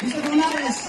Dice Lunares.